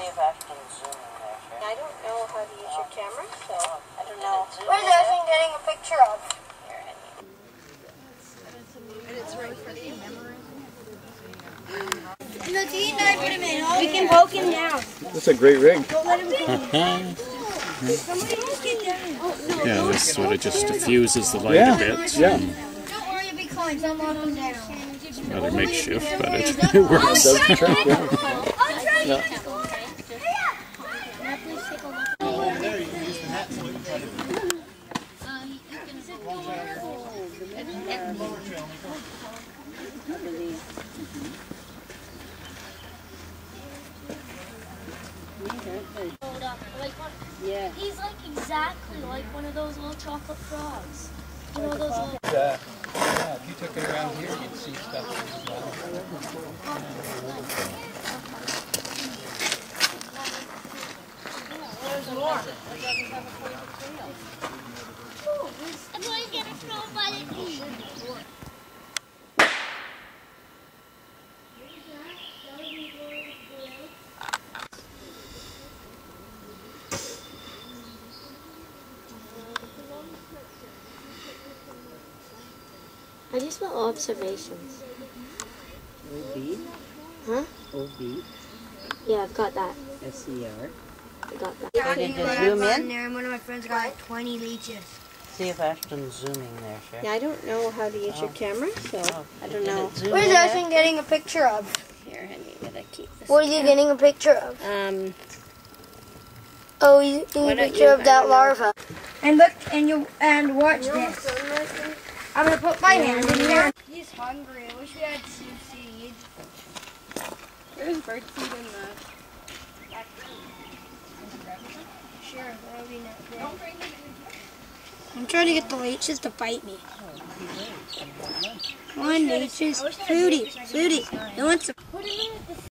See if Ashton's zooming there, Sharon. I don't know how to use your oh. camera, so oh, I don't know. Where's Ashton getting a picture of? No, Dean and I put him in. We can poke him down. That's a great rig. Yeah, oh, this sort of just diffuses the light Yeah, a bit. yeah. Don't worry, it'll be coins. I'll lock him down. Rather makeshift, but it, it works. Does the trick, yeah. I'll try Yeah. Hold up, like one, yeah. He's like exactly like one of those little chocolate frogs. You know those little. Uh, yeah, if you took it around here, you'd see stuff. I'm going to get it thrown by the knee. I just spell observations. OB, Huh? OB, Yeah, I've got that. SCR. I got that. Can you zoom in? there, and one of my friends got like 20 leeches. See if Ashton's zooming there, Sharon. Yeah, I don't know how to use your camera, so Oh, I don't know. it zoom Where's there? Ashton getting a picture of? Here, honey, gotta keep this. What are you getting a picture of? Um, Oh, he's getting a picture you- of that larva. And look, and you, and watch this. I'm gonna put my hand in here. He's hungry. I wish we had some seed. there's bird seed in the. Sure, that'll be nice. I'm trying to get the leeches to bite me. Oh, Come on, leeches. Foodie, foodie. No one's